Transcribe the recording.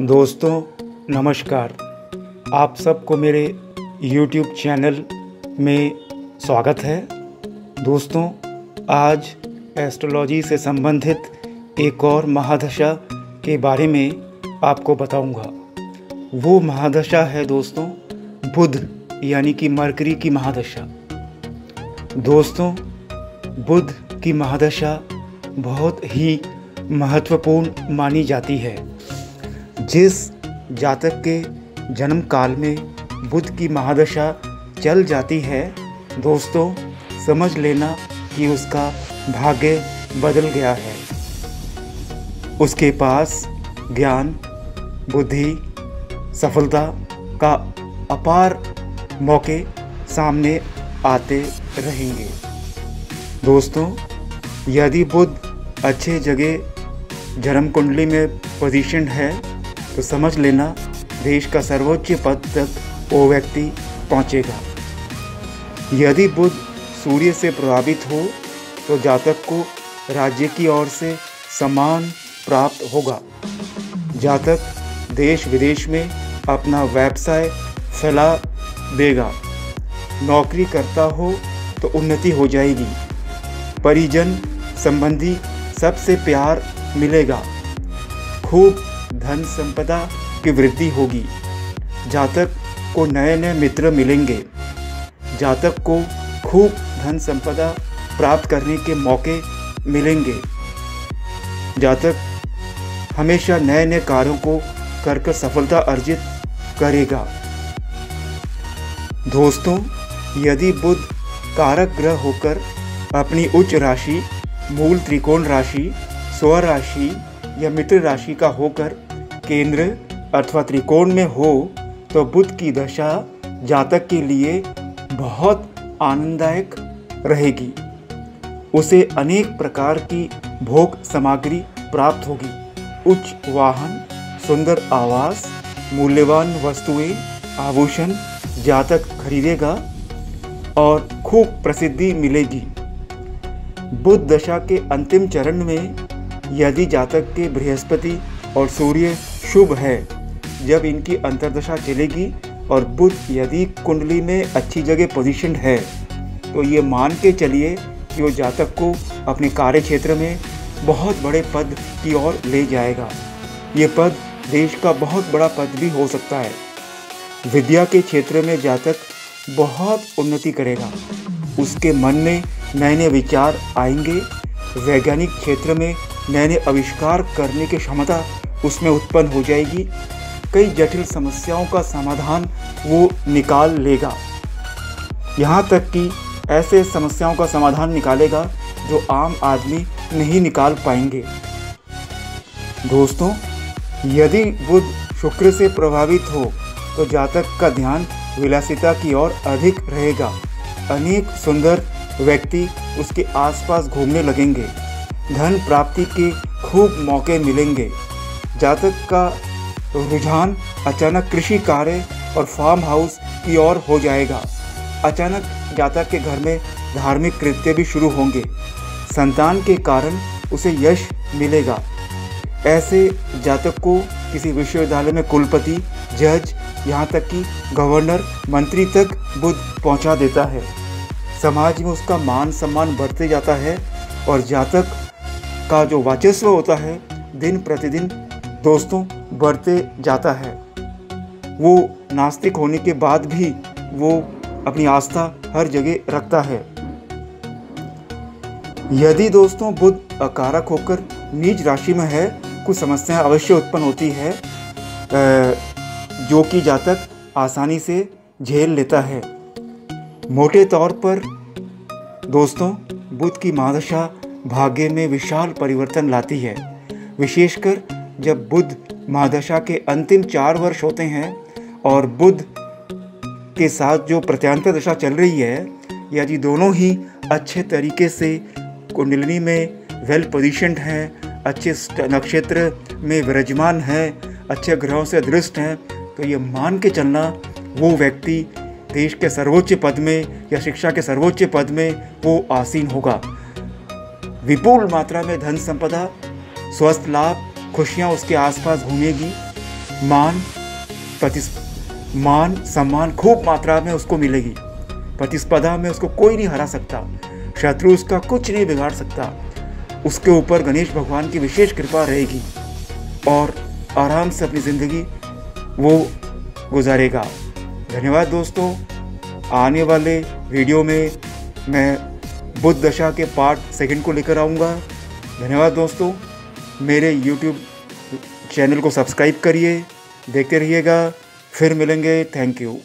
दोस्तों, नमस्कार। आप सबको मेरे YouTube चैनल में स्वागत है। दोस्तों, आज एस्ट्रोलॉजी से संबंधित एक और महादशा के बारे में आपको बताऊँगा। वो महादशा है दोस्तों, बुध, यानी कि मरकरी की महादशा। दोस्तों, बुध की महादशा बहुत ही महत्वपूर्ण मानी जाती है। जिस जातक के जन्म काल में बुध की महादशा चल जाती है, दोस्तों, समझ लेना कि उसका भाग्य बदल गया है। उसके पास ज्ञान, बुद्धि, सफलता का अपार मौके सामने आते रहेंगे। दोस्तों, यदि बुध अच्छे जगह जन्म कुंडली में पोजीशन है तो समझ लेना, देश का सर्वोच्च पद तक वो व्यक्ति पहुंचेगा। यदि बुध सूर्य से प्रभावित हो तो जातक को राज्य की ओर से सम्मान प्राप्त होगा। जातक देश विदेश में अपना व्यवसाय फैला देगा। नौकरी करता हो तो उन्नति हो जाएगी। परिजन संबंधी सबसे प्यार मिलेगा। खूब धन संपदा की वृद्धि होगी। जातक को नए नए मित्र मिलेंगे। जातक को खूब धन संपदा प्राप्त करने के मौके मिलेंगे। जातक हमेशा नए नए कार्यों को कर कर सफलता अर्जित करेगा। दोस्तों, यदि बुध कारक ग्रह होकर अपनी उच्च राशि, मूल त्रिकोण राशि स्वर राशि या मित्र राशि का होकर केंद्र अथवा त्रिकोण में हो तो बुध की दशा जातक के लिए बहुत आनंददायक रहेगी। उसे अनेक प्रकार की भोग सामग्री प्राप्त होगी। उच्च वाहन, सुंदर आवास, मूल्यवान वस्तुएँ, आभूषण जातक खरीदेगा और खूब प्रसिद्धि मिलेगी। बुध दशा के अंतिम चरण में यदि जातक के बृहस्पति और सूर्य शुभ है। जब इनकी अंतर्दशा चलेगी और बुध यदि कुंडली में अच्छी जगह पोजीशन है तो ये मान के चलिए कि वो जातक को अपने कार्य क्षेत्र में बहुत बड़े पद की ओर ले जाएगा। ये पद देश का बहुत बड़ा पद भी हो सकता है। विद्या के क्षेत्र में जातक बहुत उन्नति करेगा। उसके मन में नए नए विचार आएँगे। वैज्ञानिक क्षेत्र में नए नए आविष्कार करने की क्षमता उसमें उत्पन्न हो जाएगी। कई जटिल समस्याओं का समाधान वो निकाल लेगा। यहाँ तक कि ऐसे समस्याओं का समाधान निकालेगा जो आम आदमी नहीं निकाल पाएँगे। दोस्तों, यदि बुध शुक्र से प्रभावित हो तो जातक का ध्यान विलासिता की ओर अधिक रहेगा। अनेक सुंदर व्यक्ति उसके आसपास घूमने लगेंगे। धन प्राप्ति के खूब मौके मिलेंगे। जातक का रुझान अचानक कृषि कार्य और फार्म हाउस की ओर हो जाएगा। अचानक जातक के घर में धार्मिक कृत्य भी शुरू होंगे। संतान के कारण उसे यश मिलेगा। ऐसे जातक को किसी विश्वविद्यालय में कुलपति, जज, यहाँ तक कि गवर्नर मंत्री तक बुद्ध पहुँचा देता है। समाज में उसका मान सम्मान बढ़ते जाता है और जातक का जो वाचस्व होता है, दिन प्रतिदिन दोस्तों, बढ़ते जाता है। वो नास्तिक होने के बाद भी वो अपनी आस्था हर जगह रखता है। यदि दोस्तों बुद्ध अकारक होकर नीच राशि में है, कुछ समस्याएँ अवश्य उत्पन्न होती है जो कि जातक आसानी से झेल लेता है। मोटे तौर पर दोस्तों, बुद्ध की महादशा भाग्य में विशाल परिवर्तन लाती है। विशेषकर जब बुद्ध महादशा के अंतिम चार वर्ष होते हैं और बुद्ध के साथ जो प्रत्यांतर दशा चल रही है यदि दोनों ही अच्छे तरीके से कुंडलिनी में वेल पोजिशनड हैं, अच्छे नक्षत्र में विराजमान हैं, अच्छे ग्रहों से दृष्ट हैं तो ये मान के चलना वो व्यक्ति देश के सर्वोच्च पद में या शिक्षा के सर्वोच्च पद में वो आसीन होगा। विपुल मात्रा में धन संपदा, स्वस्थ लाभ खुशियाँ उसके आसपास घूमेगी। मान, प्रतिस, मान, सम्मान खूब मात्रा में उसको मिलेगी। प्रतिस्पर्धा में उसको कोई नहीं हरा सकता। शत्रु उसका कुछ नहीं बिगाड़ सकता। उसके ऊपर गणेश भगवान की विशेष कृपा रहेगी और आराम से अपनी ज़िंदगी वो गुजारेगा। धन्यवाद दोस्तों। आने वाले वीडियो में मैं बुद्ध दशा के पार्ट सेकंड को लेकर आऊँगा। धन्यवाद दोस्तों। मेरे यूट्यूब चैनल को सब्सक्राइब करिए देखते रहिएगा फिर मिलेंगे थैंक यू।